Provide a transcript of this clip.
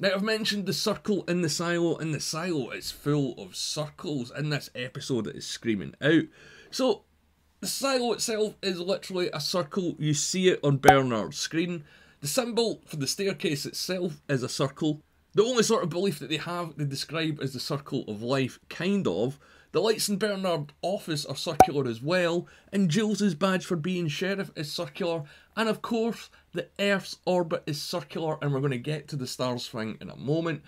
Now, I've mentioned the circle in the silo, and the silo is full of circles in this episode that is screaming out. So, the silo itself is literally a circle. You see it on Bernard's screen. The symbol for the staircase itself is a circle. The only sort of belief that they have they describe as the circle of life, kind of. The lights in Bernard's office are circular as well, and Jules's badge for being sheriff is circular, and of course, the Earth's orbit is circular, and we're going to get to the stars thing in a moment.